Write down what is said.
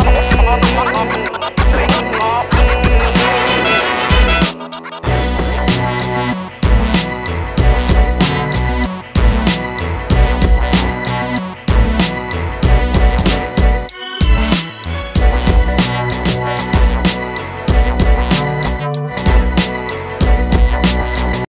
Altyazı M.K.